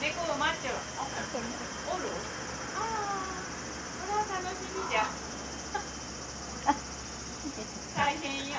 猫を待って。おるああ、それは楽しみじゃ。大変よ。